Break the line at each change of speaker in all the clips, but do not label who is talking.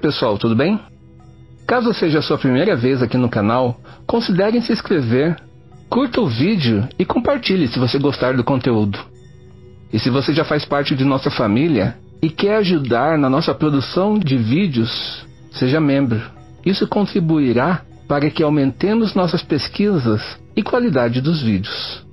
Pessoal, tudo bem? Caso seja a sua primeira vez aqui no canal, considere se inscrever, curta o vídeo e compartilhe se você gostar do conteúdo. E se você já faz parte de nossa família e quer ajudar na nossa produção de vídeos, seja membro. Isso contribuirá para que aumentemos nossas pesquisas e qualidade dos vídeos.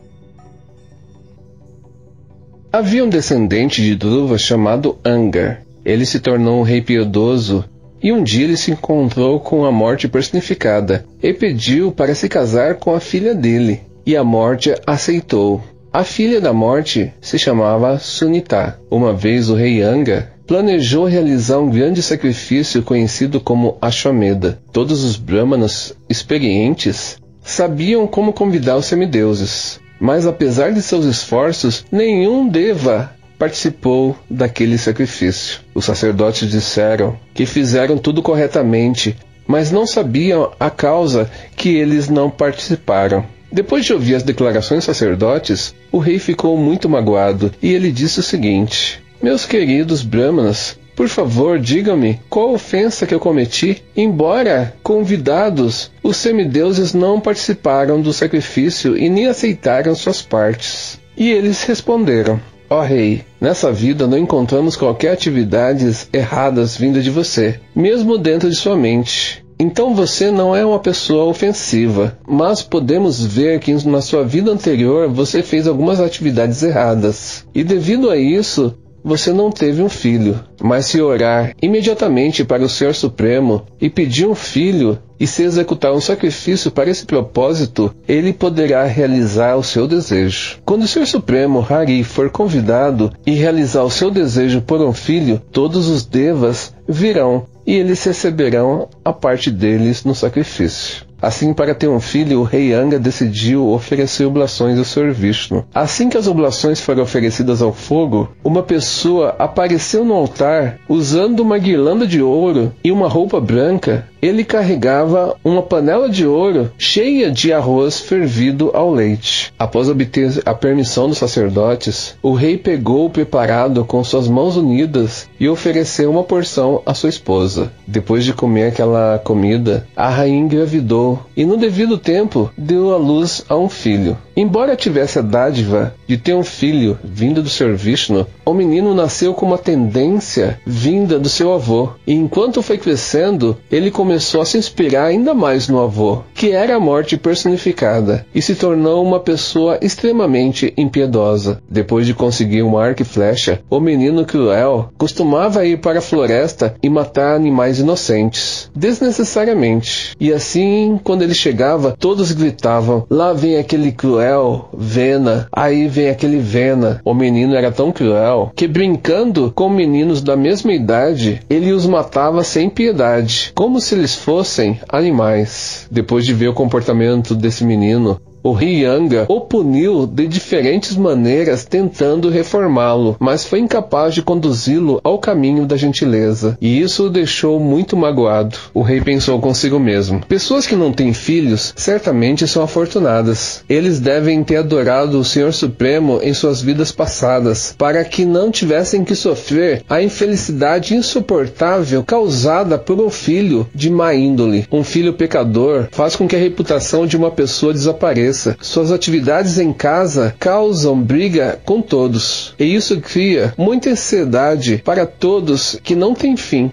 Havia um descendente de Druva chamado Angar. Ele se tornou um rei piedoso e um dia ele se encontrou com a morte personificada e pediu para se casar com a filha dele. E a morte aceitou. A filha da morte se chamava Sunita. Uma vez o rei Anga planejou realizar um grande sacrifício conhecido como Ashwamedha. Todos os brahmanas experientes sabiam como convidar os semideuses, mas apesar de seus esforços, nenhum deva participou daquele sacrifício. Os sacerdotes disseram que fizeram tudo corretamente, mas não sabiam a causa que eles não participaram. Depois de ouvir as declarações sacerdotes, o rei ficou muito magoado e ele disse o seguinte: Meus queridos brahmanas, por favor, digam-me qual ofensa que eu cometi. Embora convidados, os semideuses não participaram do sacrifício e nem aceitaram suas partes. E eles responderam: Ó oh, rei, nessa vida não encontramos qualquer atividades erradas vinda de você, mesmo dentro de sua mente. Então você não é uma pessoa ofensiva, mas podemos ver que na sua vida anterior você fez algumas atividades erradas. E devido a isso, você não teve um filho, mas se orar imediatamente para o Senhor Supremo e pedir um filho e se executar um sacrifício para esse propósito, ele poderá realizar o seu desejo. Quando o Senhor Supremo Hari for convidado e realizar o seu desejo por um filho, todos os devas virão e eles receberão a parte deles no sacrifício. Assim, para ter um filho, o rei Anga decidiu oferecer oblações ao Sr. Vishnu. Assim que as oblações foram oferecidas ao fogo, uma pessoa apareceu no altar usando uma guirlanda de ouro e uma roupa branca ele carregava uma panela de ouro cheia de arroz fervido ao leite. Após obter a permissão dos sacerdotes, o rei pegou o preparado com suas mãos unidas e ofereceu uma porção à sua esposa. Depois de comer aquela comida, a rainha engravidou e, no devido tempo, deu à luz a um filho. Embora tivesse a dádiva de ter um filho vindo do Sr. Vishnu, o menino nasceu com uma tendência vinda do seu avô, e enquanto foi crescendo, ele começou a se inspirar ainda mais no avô, que era a morte personificada, e se tornou uma pessoa extremamente impiedosa. Depois de conseguir um arco e flecha, o menino cruel costumava ir para a floresta e matar animais inocentes, desnecessariamente. E assim, quando ele chegava, todos gritavam: Lá vem aquele cruel Vena. Aí vem aquele Vena. O menino era tão cruel que, brincando com meninos da mesma idade, ele os matava sem piedade, como se eles fossem animais. Depois de ver o comportamento desse menino, o Ryanga o puniu de diferentes maneiras tentando reformá-lo, mas foi incapaz de conduzi-lo ao caminho da gentileza, e isso o deixou muito magoado. O rei pensou consigo mesmo: pessoas que não têm filhos certamente são afortunadas. Eles devem ter adorado o Senhor Supremo em suas vidas passadas, para que não tivessem que sofrer a infelicidade insuportável causada por um filho de má índole. Um filho pecador faz com que a reputação de uma pessoa desapareça suas atividades em casa causam briga com todos, e isso cria muita ansiedade para todos que não têm fim.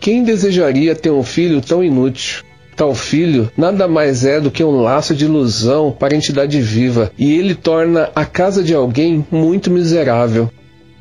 Quem desejaria ter um filho tão inútil? Tal filho nada mais é do que um laço de ilusão para a entidade viva, e ele torna a casa de alguém muito miserável.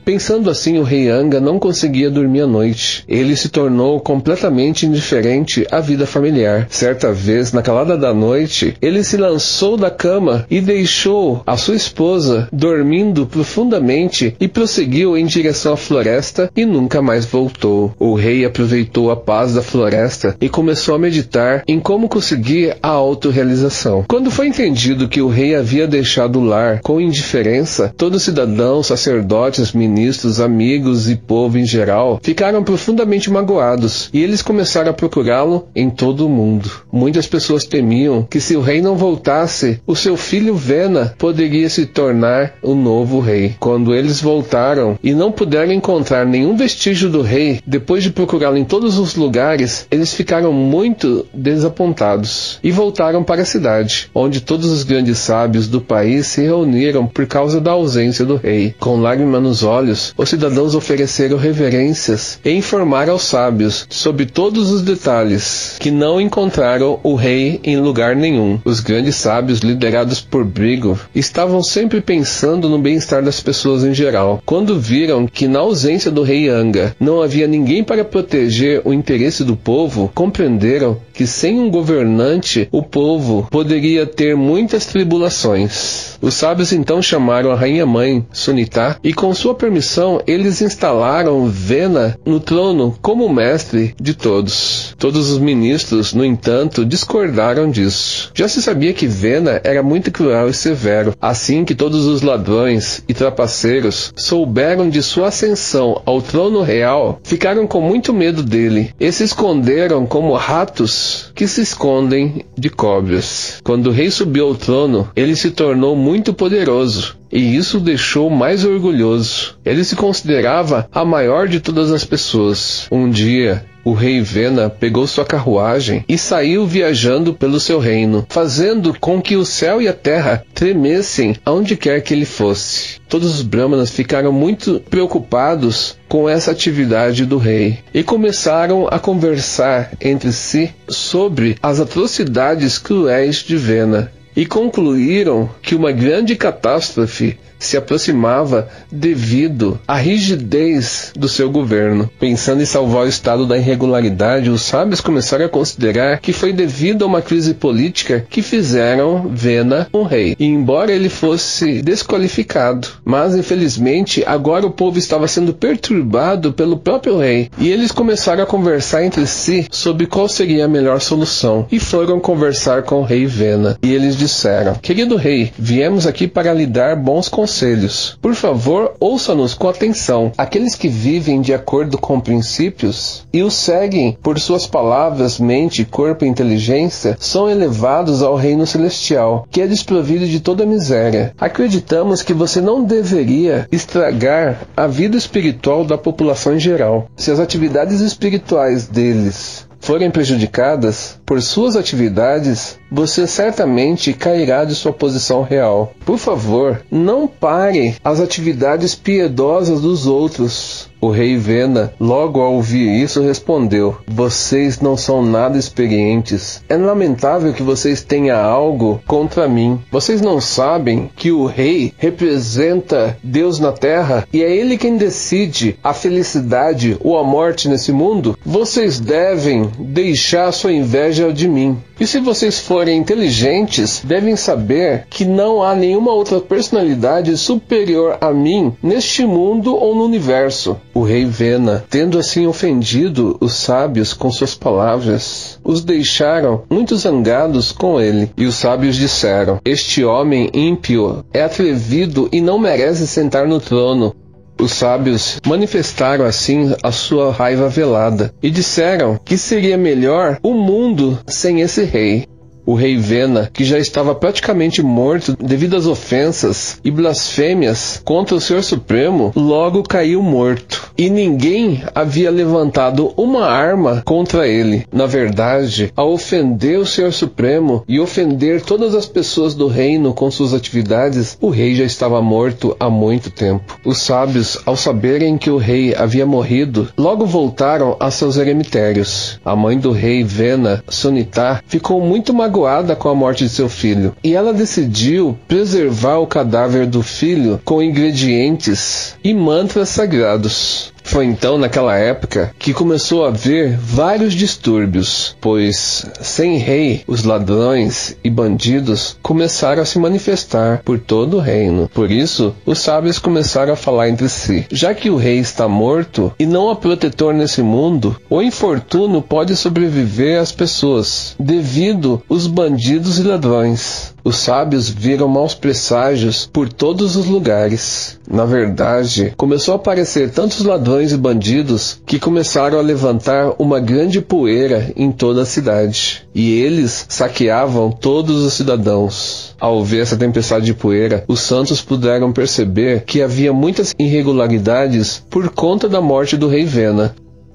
Pensando assim, o rei Anga não conseguia dormir à noite. Ele se tornou completamente indiferente à vida familiar. Certa vez, na calada da noite, ele se lançou da cama e deixou a sua esposa dormindo profundamente e prosseguiu em direção à floresta e nunca mais voltou. O rei aproveitou a paz da floresta e começou a meditar em como conseguir a autorrealização. Quando foi entendido que o rei havia deixado o lar com indiferença, todos os cidadãos, sacerdotes, ministros, ministros, amigos e povo em geral ficaram profundamente magoados e eles começaram a procurá-lo em todo o mundo. Muitas pessoas temiam que se o rei não voltasse, o seu filho Vena poderia se tornar o novo rei. Quando eles voltaram e não puderam encontrar nenhum vestígio do rei, depois de procurá-lo em todos os lugares, eles ficaram muito desapontados e voltaram para a cidade, onde todos os grandes sábios do país se reuniram por causa da ausência do rei. Com lágrimas nos olhos, os cidadãos ofereceram reverências e informaram aos sábios sobre todos os detalhes que não encontraram o rei em lugar nenhum. Os grandes sábios, liderados por Brigo, estavam sempre pensando no bem-estar das pessoas em geral. Quando viram que na ausência do rei Anga não havia ninguém para proteger o interesse do povo, compreenderam que sem um governante o povo poderia ter muitas tribulações. Os sábios então chamaram a rainha mãe, Sunitá, e com sua permissão eles instalaram Vena no trono como mestre de todos. Todos os ministros, no entanto, discordaram disso. Já se sabia que Vena era muito cruel e severo, assim que todos os ladrões e trapaceiros souberam de sua ascensão ao trono real, ficaram com muito medo dele e se esconderam como ratos que se escondem de cobras. Quando o rei subiu ao trono, ele se tornou muito poderoso e isso o deixou mais orgulhoso. Ele se considerava a maior de todas as pessoas. Um dia, o rei Vena pegou sua carruagem e saiu viajando pelo seu reino, fazendo com que o céu e a terra tremessem aonde quer que ele fosse. Todos os brahmanas ficaram muito preocupados com essa atividade do rei. E começaram a conversar entre si sobre as atrocidades cruéis de Vena e concluíram que uma grande catástrofe se aproximava devido à rigidez do seu governo. Pensando em salvar o estado da irregularidade, os sábios começaram a considerar que foi devido a uma crise política que fizeram Vena um rei. E embora ele fosse desqualificado, mas infelizmente agora o povo estava sendo perturbado pelo próprio rei. E eles começaram a conversar entre si sobre qual seria a melhor solução. E foram conversar com o rei Vena. E eles disseram: Querido rei, viemos aqui para lhe dar bons conselhos conselhos. Por favor, ouça-nos com atenção. Aqueles que vivem de acordo com princípios e os seguem por suas palavras, mente, corpo e inteligência são elevados ao reino celestial, que é desprovido de toda miséria. Acreditamos que você não deveria estragar a vida espiritual da população em geral. Se as atividades espirituais deles forem prejudicadas por suas atividades, você certamente cairá de sua posição real. Por favor, não pare as atividades piedosas dos outros. O rei Vena, logo ao ouvir isso, respondeu: Vocês não são nada experientes. É lamentável que vocês tenham algo contra mim. Vocês não sabem que o rei representa Deus na terra e é ele quem decide a felicidade ou a morte nesse mundo? Vocês devem deixar sua inveja de mim. E se vocês forem inteligentes, devem saber que não há nenhuma outra personalidade superior a mim neste mundo ou no universo. O rei Vena, tendo assim ofendido os sábios com suas palavras, os deixaram muito zangados com ele. E os sábios disseram: Este homem ímpio é atrevido e não merece sentar no trono. Os sábios manifestaram assim a sua raiva velada e disseram que seria melhor o mundo sem esse rei. O rei Vena, que já estava praticamente morto devido às ofensas e blasfêmias contra o Senhor Supremo, logo caiu morto. E ninguém havia levantado uma arma contra ele. Na verdade, ao ofender o Senhor Supremo e ofender todas as pessoas do reino com suas atividades, o rei já estava morto há muito tempo. Os sábios, ao saberem que o rei havia morrido, logo voltaram a seus eremitérios. A mãe do rei Vena, Sunitá, ficou muito magoada magoada com a morte de seu filho, e ela decidiu preservar o cadáver do filho com ingredientes e mantras sagrados. Foi então, naquela época, que começou a haver vários distúrbios, pois, sem rei, os ladrões e bandidos começaram a se manifestar por todo o reino. Por isso, os sábios começaram a falar entre si: já que o rei está morto e não há protetor nesse mundo, o infortúnio pode sobreviver às pessoas, devido os bandidos e ladrões. Os sábios viram maus presságios por todos os lugares. Na verdade, começou a aparecer tantos ladrões e bandidos que começaram a levantar uma grande poeira em toda a cidade. E eles saqueavam todos os cidadãos. Ao ver essa tempestade de poeira, os santos puderam perceber que havia muitas irregularidades por conta da morte do rei Vena.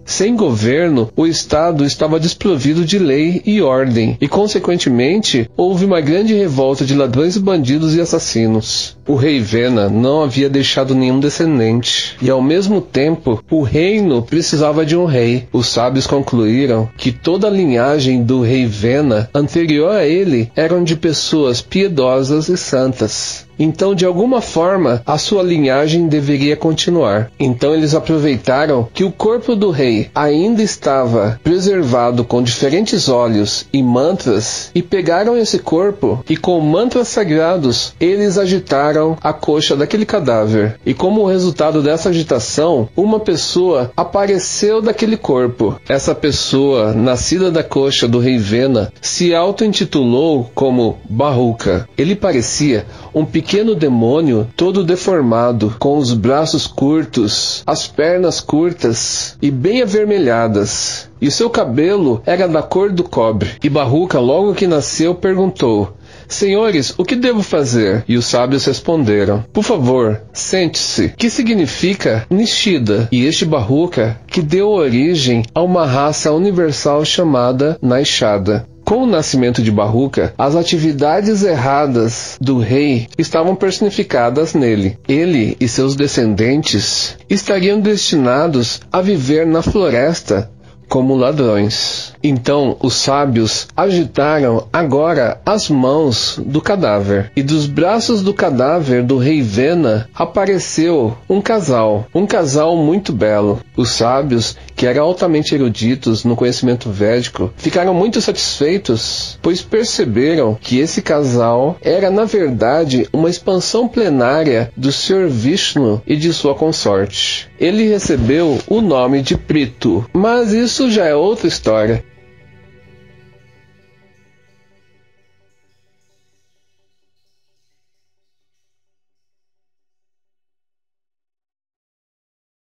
Sem governo, o Estado estava desprovido de lei e ordem, e, consequentemente, houve uma grande revolta de ladrões, bandidos e assassinos. O rei Vena não havia deixado nenhum descendente, e ao mesmo tempo, o reino precisava de um rei. Os sábios concluíram que toda a linhagem do rei Vena anterior a ele eram de pessoas piedosas e santas. Então, de alguma forma, a sua linhagem deveria continuar. Então, eles aproveitaram que o corpo do rei ainda estava preservado com diferentes óleos e mantras e pegaram esse corpo e com mantras sagrados eles agitaram a coxa daquele cadáver. E como resultado dessa agitação, uma pessoa apareceu daquele corpo. Essa pessoa, nascida da coxa do rei Vena, se auto-intitulou como Barruca. Ele parecia um pequeno demônio todo deformado, com os braços curtos, as pernas curtas e bem avermelhadas. E seu cabelo era da cor do cobre. E Barruca, logo que nasceu, perguntou: Senhores, o que devo fazer? E os sábios responderam: Por favor, sente-se. Que significa Nishida? E este Barruca que deu origem a uma raça universal chamada Naishada. Com o nascimento de Barruca, as atividades erradas do rei estavam personificadas nele. Ele e seus descendentes estariam destinados a viver na floresta como ladrões. Então os sábios agitaram agora as mãos do cadáver, e dos braços do cadáver do rei Vena apareceu um casal, um casal muito belo. Os sábios, que eram altamente eruditos no conhecimento védico, ficaram muito satisfeitos, pois perceberam que esse casal era na verdade uma expansão plenária do Sr. Vishnu e de sua consorte. Ele recebeu o nome de Prito, mas isso já é outra história.